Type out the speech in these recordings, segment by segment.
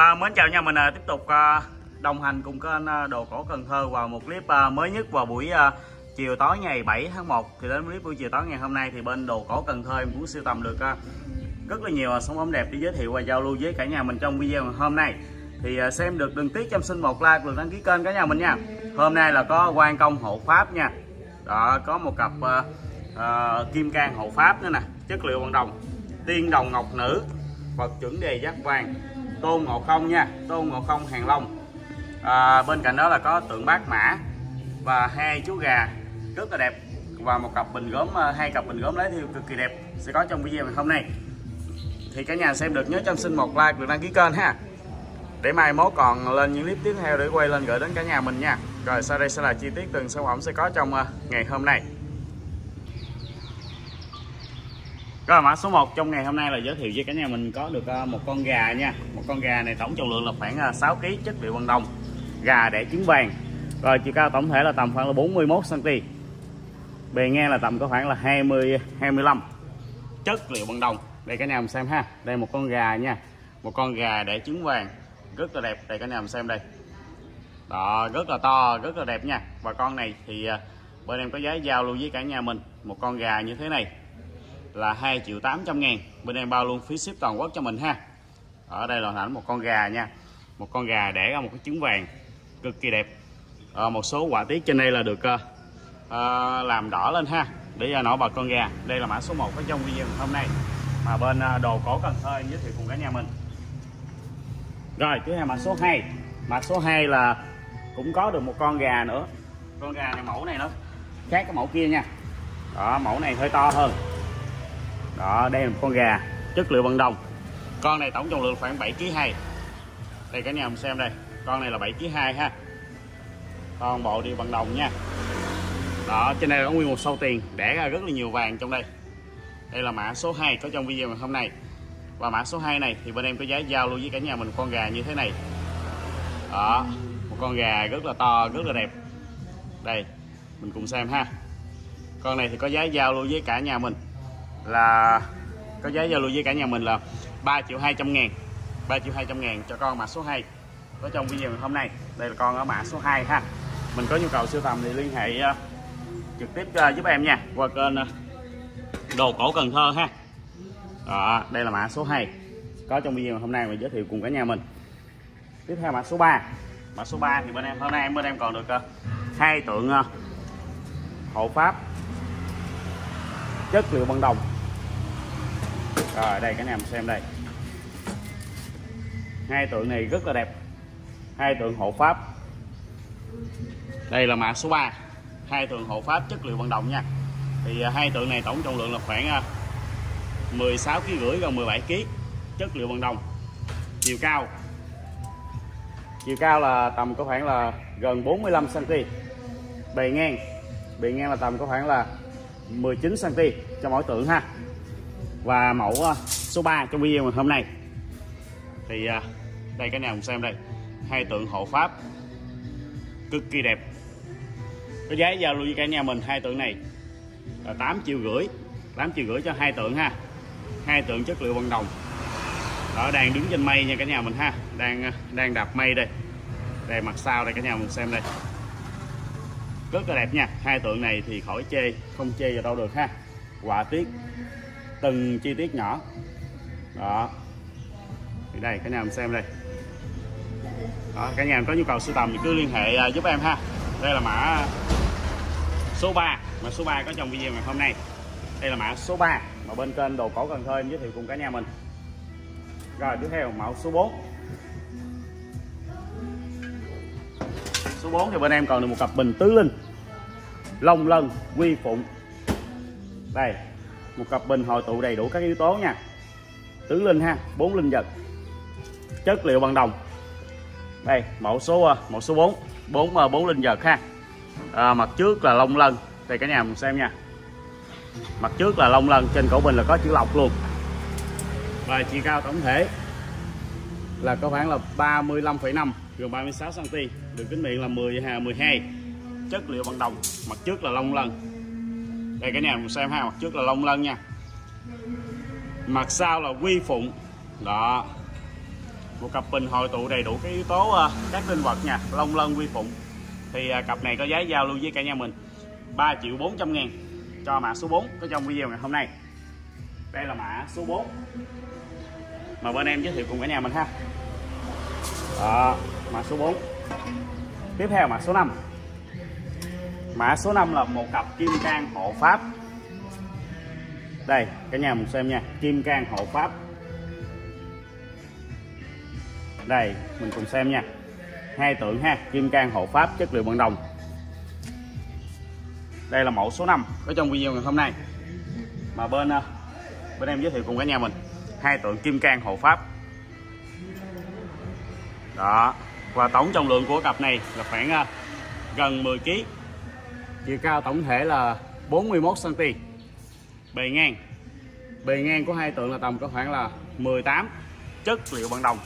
À, mến chào nha mình à, tiếp tục à, đồng hành cùng kênh à, Đồ Cổ Cần Thơ vào một clip à, mới nhất vào buổi à, chiều tối ngày 7 tháng 1 thì đến clip buổi chiều tối ngày hôm nay thì bên Đồ Cổ Cần Thơ em cũng sưu tầm được à, rất là nhiều à, sản phẩm đẹp để giới thiệu và giao lưu với cả nhà mình trong video hôm nay. Thì à, xem được đừng tiếc chăm xin một like và đăng ký kênh cả nhà mình nha. Hôm nay là có quan công hộ pháp nha. Đó có một cặp à, à, kim cang hộ pháp nữa nè. Chất liệu bằng đồng tiên đồng ngọc nữ vật chuẩn đề giác vàng tôn ngộ không nha tôn ngộ không hàng long. À, bên cạnh đó là có tượng bát mã và hai chú gà. Rất là đẹp. Và một cặp bình gốm à, hai cặp bình gốm lấy thiêu cực kỳ đẹp sẽ có trong video ngày hôm nay. Thì cả nhà xem được nhớ cho xin một like được đăng ký kênh ha. Để mai mốt còn lên những clip tiếp theo để quay lên gửi đến cả nhà mình nha. Rồi sau đây sẽ là chi tiết từng sản phẩm sẽ có trong à, ngày hôm nay. Rồi mã số 1 trong ngày hôm nay là giới thiệu với cả nhà mình có được ờ, một con gà nha. Một con gà này tổng trọng lượng là khoảng ờ, 6 kg chất liệu bằng đồng. Gà để trứng vàng. Rồi chiều cao tổng thể là tầm khoảng là 41 cm. Bề ngang là tầm có khoảng là 20 25. Chất liệu bằng đồng. Đây cả nhà mình xem ha. Đây một con gà nha. Một con gà để trứng vàng. Rất là đẹp. Đây cả nhà mình xem đây. Đó, rất là to, rất là đẹp nha. Và con này thì ờ, bên em có giá giao luôn với cả nhà mình. Một con gà như thế này là 2 triệu 800 ngàn. Bên em bao luôn phí ship toàn quốc cho mình ha. Ở đây là hình ảnh một con gà nha. Một con gà để ra một cái trứng vàng cực kỳ đẹp. À, một số quả tiết trên đây là được à, uh, làm đỏ lên ha. Để ra nổi bật con gà. Đây là mã số 1 ở trong video hôm nay. Mà bên đồ cổ Cần Thơ giới thiệu cùng cả nhà mình. Rồi tiếp theo mã số 2 mã số 2 là cũng có được một con gà nữa. Con gà này mẫu này nó khác cái mẫu kia nha. Đó mẫu này hơi to hơn đó, đây là một con gà chất liệu bằng đồng. Con này tổng trọng lượng khoảng 7 kg 2 đây cả nhà mình xem đây. Con này là 7 kg 2 ha. Toàn bộ đều bằng đồng nha. Đó, trên đây có nguyên một sâu tiền. Đẻ ra rất là nhiều vàng trong đây. Đây là mã số 2 có trong video ngày hôm nay. Và mã số 2 này thì bên em có giá giao luôn với cả nhà mình con gà như thế này. Đó, một con gà rất là to, rất là đẹp. Đây, mình cùng xem ha. Con này thì có giá giao luôn với cả nhà mình là có giá giao lưu với cả nhà mình là 3 triệu 200 ngàn. 3 triệu 200 ngàn cho con mã số 2 có trong video hôm nay đây là con ở mã số 2 ha. Mình có nhu cầu siêu tầm thì liên hệ uh, trực tiếp uh, giúp em nha qua kênh uh, đồ cổ Cần Thơ ha. Đó, đây là mã số 2 có trong video hôm nay mình giới thiệu cùng cả nhà mình. Tiếp theo mã số 3 mã số 3 thì bên em hôm nay em bên em còn được hai tượng hộ pháp chất liệu bằng đồng rồi, đây các anh em xem đây. Hai tượng này rất là đẹp. Hai tượng hộ pháp. Đây là mã số 3 hai tượng hộ pháp chất liệu bằng đồng nha. Thì à, hai tượng này tổng trọng lượng là khoảng à, 16 kg rưỡi gần 17 kg chất liệu bằng đồng chiều cao. Chiều cao là tầm có khoảng là gần 45 cm bề ngang. Bề ngang là tầm có khoảng là 19 cm cho mỗi tượng ha và mẫu ờ, số 3 trong video ngày hôm nay. Thì ờ, đây, cái nào cùng xem đây. Hai tượng hộ pháp. Cực kỳ đẹp. Có giá giao lưu với cả nhà mình, hai tượng này, là 8 triệu rưỡi. 8 triệu rưỡi cho hai tượng ha. Hai tượng chất liệu bằng đồng. Đó, đang đứng trên mây nha cả nhà mình ha. Đang ờ, đang đạp mây đây. Đây, mặt sau đây cả nhà mình xem đây. Rất là đẹp nha. Hai tượng này thì khỏi chê, không chê vào đâu được ha. Quả tiết từng chi tiết nhỏ. Đó. Thì đây cả nhà mình xem đây. Đó, cả nhà có nhu cầu sưu tầm thì cứ liên hệ à, giúp em ha. Đây là mã số 3 mà số 3 có trong video ngày hôm nay. Đây là mã số 3 mà bên kênh đồ cổ Cần Thơ em giới thiệu cùng cả nhà mình. Rồi tiếp theo mẫu số 4 số 4 thì bên em còn được một cặp bình tứ linh long lân quy phụng. Đây một cặp bình hội tụ đầy đủ các yếu tố nha. Tứ linh ha bốn linh vật chất liệu bằng đồng. Đây mẫu số à, mẫu số 4 bốn bốn à, linh vật ha. À, mặt trước là long lân. Thì cả nhà mình xem nha. Mặt trước là long lân trên cổ bình là có chữ lọc luôn. Và chiều cao tổng thể là có khoảng là 35,5 gần 36 cm đường kính miệng là 10 12 à, chất liệu bằng đồng. Mặt trước là lông lân đây cái này mình xem ha mặt trước là lông lân nha. Mặt sau là quy phụng. Đó. Một cặp bình hội tụ đầy đủ cái yếu tố ờ, các linh vật nha. Lông lân quy phụng. Thì ờ, cặp này có giá giao lưu với cả nhà mình 3 triệu 400 ngàn cho mã số 4 có trong video ngày hôm nay. Đây là mã số 4 mà bên em giới thiệu cùng cả nhà mình ha. Đó, mã số 4 tiếp theo mã số 5 mã số 5 là một cặp kim cang hộ pháp. Đây, cả nhà mình xem nha. Kim cang hộ pháp. Đây, mình cùng xem nha. Hai tượng ha, kim cang hộ pháp, chất liệu bằng đồng. Đây là mẫu số 5 có trong video ngày hôm nay. Mà bên ờ, bên em giới thiệu cùng cả nhà mình. Hai tượng kim cang hộ pháp. Đó, và tổng trọng lượng của cặp này là khoảng ờ, gần 10 kg chiều cao tổng thể là 41 cm bề ngang. Bề ngang của hai tượng là tầm có khoảng là 18 chất liệu bằng đồng.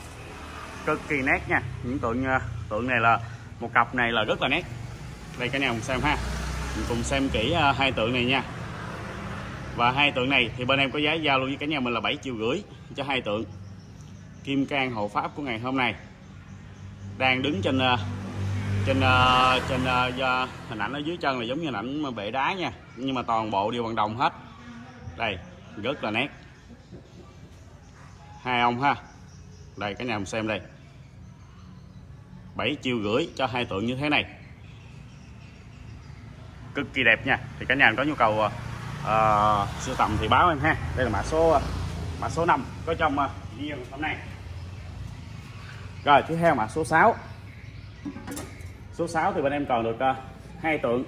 Cực kỳ nét nha. Những tượng à, tượng này là, một cặp này là rất là nét. Đây cả nhà cùng xem ha. Mình cùng xem kỹ à, hai tượng này nha. Và hai tượng này thì bên em có giá giao luôn với cả nhà mình là 7 triệu rưỡi cho hai tượng. Kim cang hộ pháp của ngày hôm nay. Đang đứng trên à, trên ờ, trên uh, hình ảnh ở dưới chân là giống như hình ảnh bệ đá nha. Nhưng mà toàn bộ đều bằng đồng hết. Đây rất là nét. Hai ông ha. Đây cả nhà mình xem đây. 7 triệu rưỡi cho hai tượng như thế này. Cực kỳ đẹp nha. Thì cả nhà có nhu cầu uh, sưu tầm thì báo em ha. Đây là mã số mã số 5 có trong uh, video hôm nay. Rồi tiếp theo mã số 6 số 6 thì bên em còn được uh, hai tượng.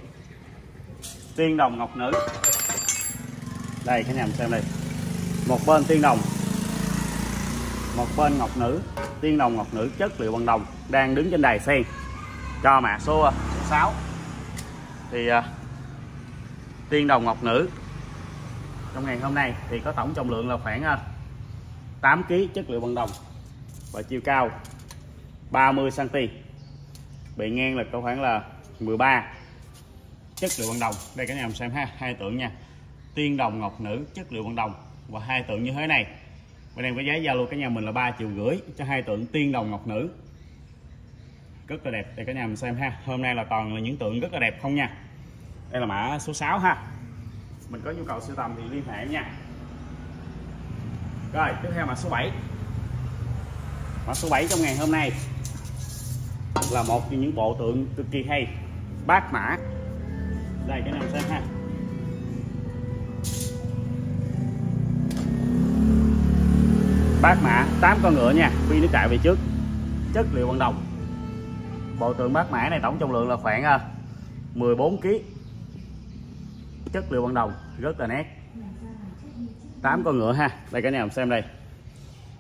Tiên đồng ngọc nữ. Đây cả nhà mình xem đây. Một bên tiên đồng một bên ngọc nữ. Tiên đồng ngọc nữ chất liệu bằng đồng đang đứng trên đài sen. Cho mã số ờ, 6 thì uh, tiên đồng ngọc nữ. Trong ngày hôm nay thì có tổng trọng lượng là khoảng uh, 8 kg chất liệu bằng đồng và chiều cao 30 cm bề ngang là có khoảng là 13 chất liệu bằng đồng. Đây cả nhà mình xem ha, hai tượng nha. Tiên đồng, ngọc nữ, chất liệu bằng đồng. Và hai tượng như thế này. Bên em có giá giao luôn cả nhà mình là ba triệu rưỡi cho hai tượng tiên đồng, ngọc nữ. Rất là đẹp. Để cả nhà mình xem ha. Hôm nay là toàn là những tượng rất là đẹp không nha. Đây là mã số 6 ha. Mình có nhu cầu sưu tầm thì liên hệ nha. Rồi, tiếp theo mã số 7 mã số 7 trong ngày hôm nay là một trong những bộ tượng cực kỳ hay. Bát mã. Đây, cái nào xem ha. Bát mã 8 con ngựa nha. Phi nước chạy về trước. Chất liệu bằng đồng. Bộ tượng bát mã này tổng trọng lượng là khoảng à, 14 kg chất liệu bằng đồng, rất là nét. 8 con ngựa ha. Đây cả nhà xem đây.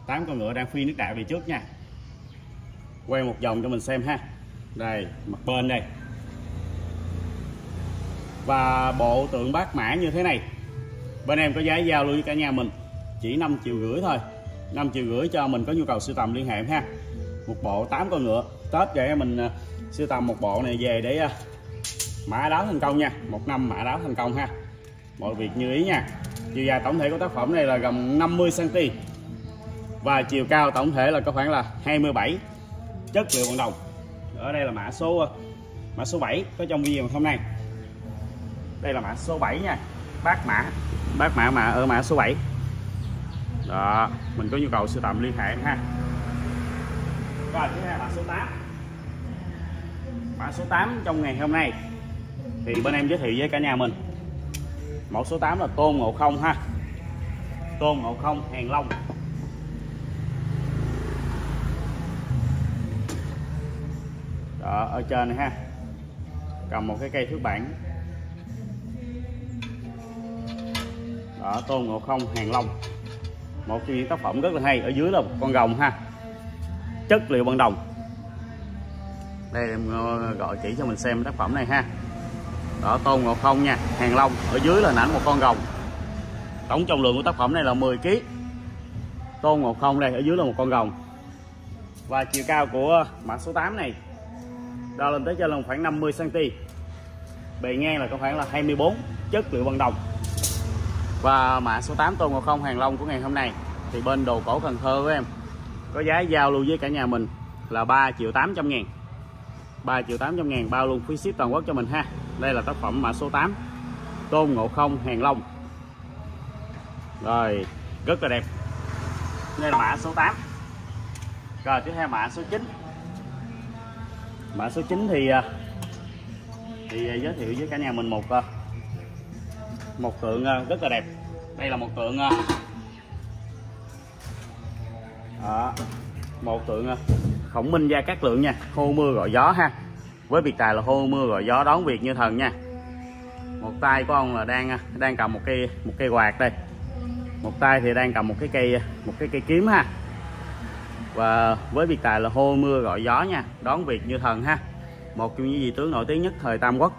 8 con ngựa đang phi nước đại về trước nha quay một vòng cho mình xem ha. Đây, mặt bên đây. Và bộ tượng bát mã như thế này. Bên em có giá giao lưu với cả nhà mình. Chỉ 5 triệu rưỡi thôi. 5 triệu rưỡi cho mình có nhu cầu sưu tầm liên hệ ha. Một bộ 8 con ngựa. Tết vậy mình à, sưu tầm một bộ này về để à, mã đáo thành công nha. Một năm mã đáo thành công ha. Mọi việc như ý nha. Chiều dài tổng thể của tác phẩm này là gần 50 cm và chiều cao tổng thể là có khoảng là 27 chất liệu bằng đồng. Ở đây là mã số ờ, mã số 7 có trong video hôm nay. Đây là mã số 7 nha. Bác mã bác mã mà ở mã số 7 đó, mình có nhu cầu sưu tầm liên hệ ha. Rồi thứ hai là số 8 mã số 8 trong ngày hôm nay. Thì bên em giới thiệu với cả nhà mình. Mẫu số 8 là tôn ngộ không ha. Tôn ngộ không, hàng long. Đó ở trên này ha. Cầm một cái cây thước bản. Đó, tôn ngộ không, hàng long. Một trong những tác phẩm rất là hay ở dưới là một con rồng ha. Chất liệu bằng đồng. Đây, em ờ, gọi kỹ cho mình xem tác phẩm này ha. Đó, tôn ngộ không nha, hàng long. Ở dưới là ảnh một con rồng. Tổng trọng lượng của tác phẩm này là 10 kg tôn ngộ không đây, ở dưới là một con rồng. Và chiều cao của mã số 8 này đo lên tới cho là khoảng 50 cm bề ngang là có khoảng là 24 chất liệu bằng đồng và mã số 8 tôn ngọc không hàng long của ngày hôm nay. Thì bên đồ cổ Cần Thơ của em, có giá giao lưu với cả nhà mình là 3 triệu 800 ngàn. 3 triệu 800 ngàn, bao luôn phí ship toàn quốc cho mình ha. Đây là tác phẩm mã số 8 tôn ngộ không hàng long. Rồi, rất là đẹp. Đây là mã số 8 rồi, tiếp theo mã số 9 mã số 9 thì à, thì à, giới thiệu với cả nhà mình một à, một tượng rất là đẹp. Đây là một tượng đó, một tượng khổng minh gia cát lượng nha. Hô mưa gọi gió ha. Với biệt tài là hô mưa gọi gió đón việc như thần nha. Một tay của ông là đang đang cầm một cây một cây quạt đây. Một tay thì đang cầm một cái cây một cái cây kiếm ha và với biệt tài là hô mưa gọi gió nha đón việc như thần ha. Một trong những vị tướng nổi tiếng nhất thời tam quốc.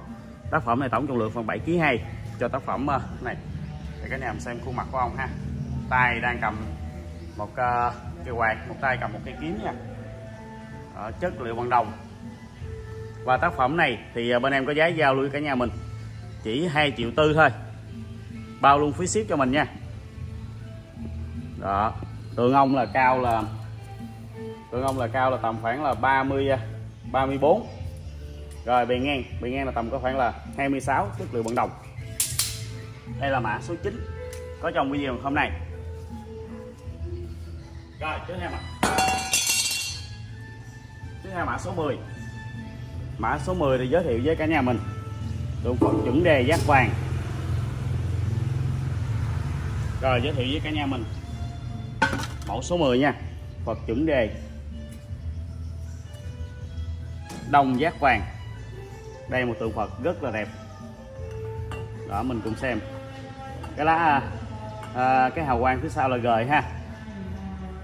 Tác phẩm này tổng trọng lượng phần 7 kg hay. Cho tác phẩm ờ, này. Để các em xem khuôn mặt của ông ha. Tay đang cầm một ờ, uh, cây quạt một tay cầm một cây kiếm nha. Ở chất liệu bằng đồng. Và tác phẩm này thì bên em có giá giao lưu cả nhà mình. Chỉ 2 triệu tư thôi. Bao luôn phí ship cho mình nha. Đó. Tượng ông là cao là tượng ông là cao là tầm khoảng là 30 34 rồi, bề ngang bề ngang là tầm có khoảng là 26 chất liệu bằng đồng đây là mã số 9 có trong video hôm nay. Rồi, tiếp theo mà tiếp theo mã số 10 mã số 10 thì giới thiệu với cả nhà mình. Tượng Phật chuẩn đề giác vàng. Rồi, giới thiệu với cả nhà mình. Mẫu số 10 nha. Phật chuẩn đề đồng giác vàng. Đây một tượng Phật rất là đẹp. Đó mình cùng xem. Cái lá à, à, cái hào quang phía sau là gời ha.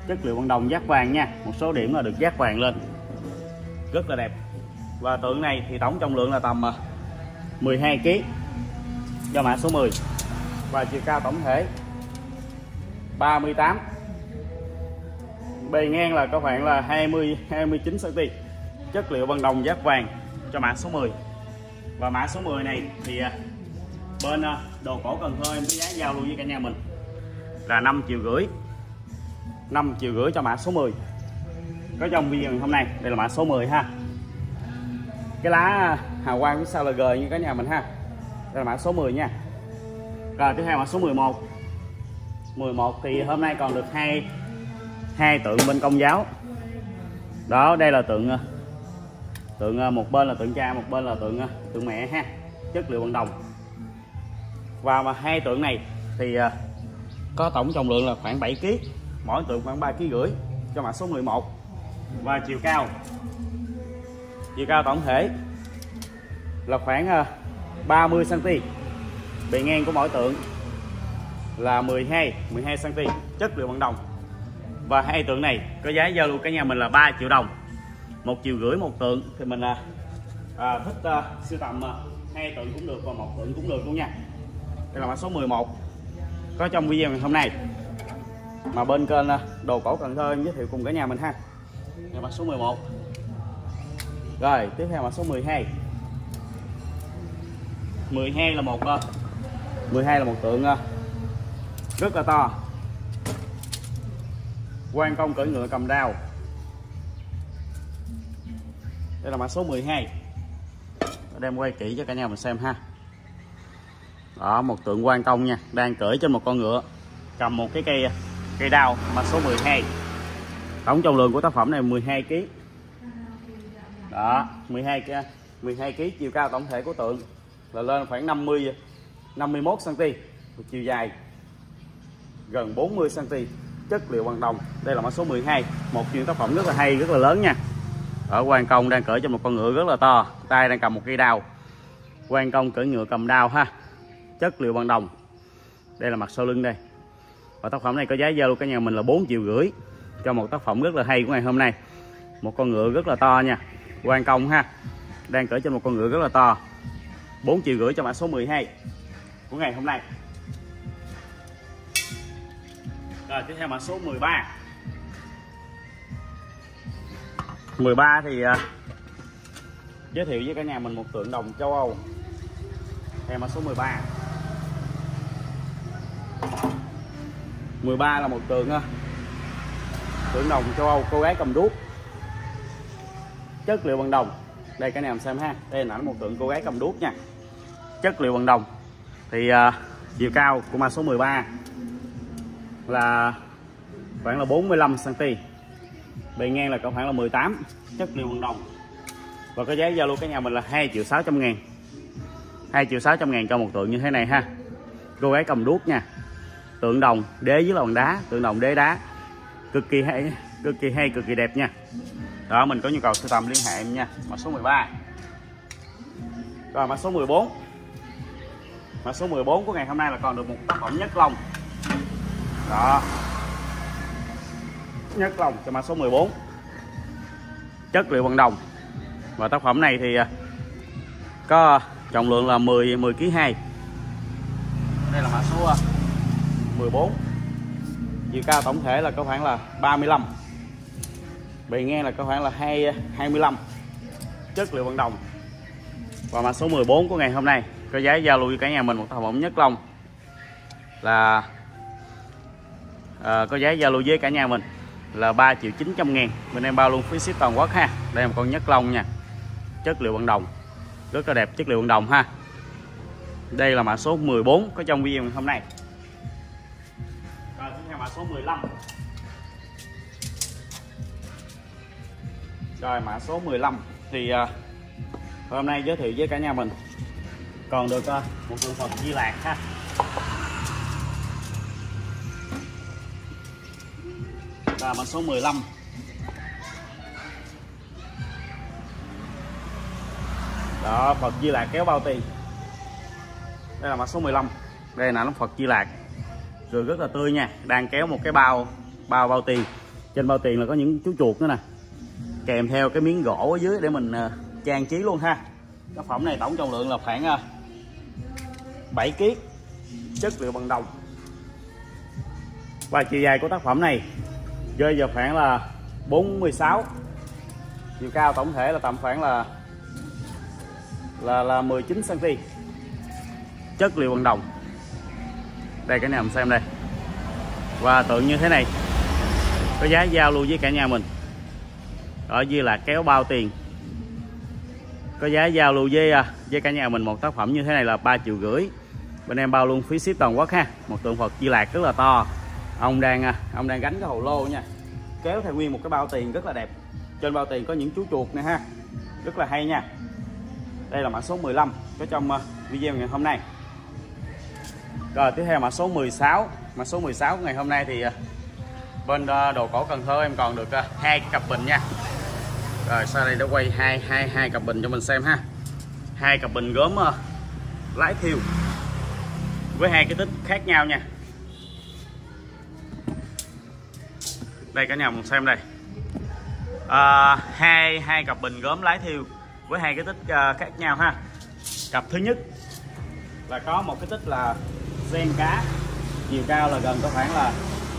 Chất liệu bằng đồng giác vàng nha. Một số điểm là được giác vàng lên. Rất là đẹp. Và tượng này thì tổng trọng lượng là tầm à, 12 kg cho mã số 10 và chiều cao tổng thể 38 bề ngang là có khoảng là 20 29 cm chất liệu bằng đồng giác vàng cho mã số 10 và mã số 10 này thì à, bên à, đồ cổ Cần Thơ em có giá giao luôn với cả nhà mình. Là 5 triệu rưỡi. 5 triệu rưỡi cho mã số 10 có trong video hôm nay. Đây là mã số 10 ha. Cái lá à, hào quang phía sau là gờ như cả nhà mình ha. Đây là mã số 10 nha. Rồi tiếp theo mã số 11 11 thì hôm nay còn được hai hai tượng bên công giáo. Đó, đây là tượng tượng à, một bên là tượng cha, một bên là tượng à, tượng mẹ ha. Chất liệu bằng đồng. Và mà hai tượng này thì à, có tổng trọng lượng là khoảng 7 kg mỗi tượng khoảng 3 kg rưỡi cho mã số 11 và chiều cao. Chiều cao tổng thể là khoảng 30 cm bề ngang của mỗi tượng là 12 12 cm chất liệu bằng đồng. Và hai tượng này có giá giao lưu cả nhà mình là 3 triệu đồng một chiều rưỡi một tượng. Thì mình à, à, thích à, sưu tầm à, hai tượng cũng được và một tượng cũng được luôn nha. Đây là mã số 11 có trong video ngày hôm nay. Mà bên kênh à, đồ cổ Cần Thơ em giới thiệu cùng cả nhà mình ha. Đây là mã số 11 rồi tiếp theo mã số 12 12 là một à, 12 là một tượng à, rất là to. Quan công cưỡi ngựa cầm đao đây là mã số 12 đem quay kỹ cho cả nhà mình xem ha. Đó, một tượng quan công nha, đang cưỡi trên một con ngựa, cầm một cái cây cây đao, mã số 12 tổng trọng lượng của tác phẩm này 12 kg đó 12 12 kg chiều cao tổng thể của tượng là lên khoảng 50 51 cm chiều dài gần 40 cm chất liệu bằng đồng. Đây là mã số 12 một chuyện tác phẩm rất là hay, rất là lớn nha ở quan công đang cởi cho một con ngựa rất là to, tay đang cầm một cây đao. Quan công cởi ngựa cầm đao ha. Chất liệu bằng đồng. Đây là mặt sau lưng đây. Và tác phẩm này có giá giao cả nhà mình là 4 triệu rưỡi cho một tác phẩm rất là hay của ngày hôm nay. Một con ngựa rất là to nha. Quan công ha. Đang cởi trên một con ngựa rất là to. 4 triệu rưỡi cho mã số 12 của ngày hôm nay. Rồi, tiếp theo mã số 13 13 thì uh, giới thiệu với cả nhà mình một tượng đồng châu Âu. Theo mã số 13 13 là một tượng uh, tượng đồng châu Âu cô gái cầm đuốc. Chất liệu bằng đồng. Đây cả nhà mình xem ha. Đây là một tượng cô gái cầm đuốc nha. Chất liệu bằng đồng. Thì uh, chiều cao của mã số 13 là khoảng là 45 cm bề ngang là khoảng là 18 chất liệu bằng đồng. Và cái giá giao lưu cái nhà mình là 2 triệu 600 ngàn. 2 triệu 600 ngàn cho một tượng như thế này ha. Cô gái cầm đuốc nha. Tượng đồng đế với là bằng đá. Tượng đồng đế đá. Cực kỳ hay cực kỳ hay cực kỳ đẹp nha. Đó mình có nhu cầu sưu tầm liên hệ em nha. Mã số 13 rồi mã số 14 mã số 14 của ngày hôm nay là còn được một tác phẩm nhất long đó nhất lòng cho mã số 14 chất liệu bằng đồng. Và tác phẩm này thì à, có trọng lượng là 10 10 kg 2 đây là mã số à, 14 chiều cao tổng thể là có khoảng là 35 bề ngang là có khoảng là 2 25 à, chất liệu bằng đồng. Và mã số 14 của ngày hôm nay có giá giao lưu với cả nhà mình một tác phẩm nhất lòng. Là à, có giá giao lưu với cả nhà mình là 3 triệu 900 ngàn. Bên em bao luôn phí ship toàn quốc ha. Đây là một con nhất long nha. Chất liệu bằng đồng rất là đẹp chất liệu bằng đồng ha. Đây là mã số 14 có trong video hôm nay. Rồi tiếp theo mã số 15 rồi mã số 15 thì uh, hôm nay giới thiệu với cả nhà mình. Còn được uh, một tượng Phật Di Lạc ha. Và mã số 15 đó Phật Di Lạc kéo bao tiền? Đây là mã số 15 đây là nó Phật Di Lạc. Rồi rất là tươi nha đang kéo một cái bao bao bao tiền. Trên bao tiền là có những chú chuột nữa nè. Kèm theo cái miếng gỗ ở dưới để mình uh, trang trí luôn ha. Tác phẩm này tổng trọng lượng là khoảng uh, 7 kg chất liệu bằng đồng. Và chiều dài của tác phẩm này rơi vào khoảng là 46 chiều cao tổng thể là tầm khoảng là là là 19 cm chất liệu bằng đồng. Đây, cái này mình xem đây. Và tượng như thế này. Có giá giao lưu với cả nhà mình. Ở dưới là kéo bao tiền. Có giá giao lưu với à, với cả nhà mình một tác phẩm như thế này là 3 triệu rưỡi. Bên em bao luôn phí ship toàn quốc ha. Một tượng Phật Di Lạc rất là to ông đang à, ông đang gánh cái hồ lô nha. Kéo theo nguyên một cái bao tiền rất là đẹp. Trên bao tiền có những chú chuột nè ha. Rất là hay nha. Đây là mã số 15 có trong à, video ngày hôm nay. Rồi, tiếp theo mã số 16 mã số 16 ngày hôm nay thì à, bên đồ cổ Cần Thơ em còn được hai cặp bình nha. Rồi, sau đây đã quay hai hai hai cặp bình cho mình xem ha. Hai cặp bình gốm lái thiêu với hai cái tích khác nhau nha. Đây cả nhà mình xem đây. À, hai hai cặp bình gốm lái thiêu với hai cái tích uh, khác nhau ha. Cặp thứ nhất là có một cái tích là gen cá. Chiều cao là gần có khoảng là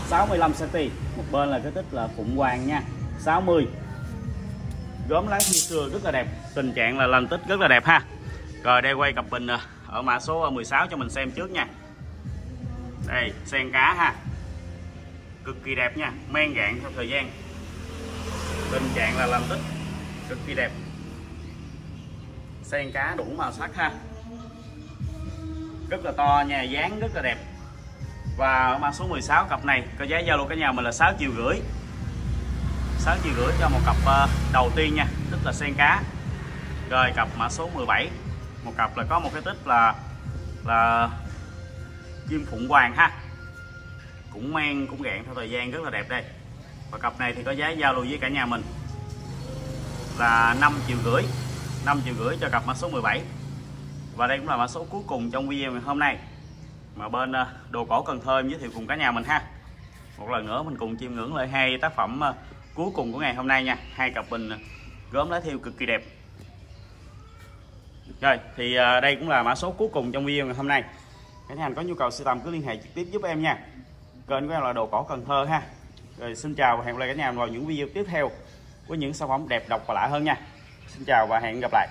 65 cm một bên là cái tích là phụng hoàng nha 60 gốm lái thiêu xưa rất là đẹp tình trạng là lành tích rất là đẹp ha. Rồi đây quay cặp bình ở mã số 16 cho mình xem trước nha. Đây sen cá ha cực kỳ đẹp nha, men gạn theo thời gian. Tình trạng là làm tích, cực kỳ đẹp. Sen cá đủ màu sắc ha. Rất là to nha dáng rất là đẹp. Và ở mã số 16 cặp này, có giá giao luôn cả nhà, mình là 6 triệu rưỡi. 6 triệu rưỡi cho một cặp ờ, đầu tiên nha, tức là sen cá. Rồi cặp mã số 17 một cặp là có một cái tích là là chim phụng hoàng ha cũng men cũng gạn theo thời gian rất là đẹp đây. Và cặp này thì có giá giao lưu với cả nhà mình là 5 triệu rưỡi 5 triệu rưỡi cho cặp mã số 17 và đây cũng là mã số cuối cùng trong video ngày hôm nay mà bên ờ, đồ cổ Cần Thơ em giới thiệu cùng cả nhà mình ha. Một lần nữa mình cùng chiêm ngưỡng lại hai tác phẩm ờ, cuối cùng của ngày hôm nay nha. Hai cặp bình ờ, gốm lá thiêu cực kỳ đẹp. Rồi, thì đây cũng là mã số cuối cùng trong video ngày hôm nay. Cả nhà có nhu cầu sưu tầm cứ liên hệ trực tiếp giúp em nha kênh của em là đồ cổ Cần Thơ ha. Rồi xin chào và hẹn gặp lại cả nhà vào những video tiếp theo với những sản phẩm đẹp độc và lạ hơn nha. Xin chào và hẹn gặp lại.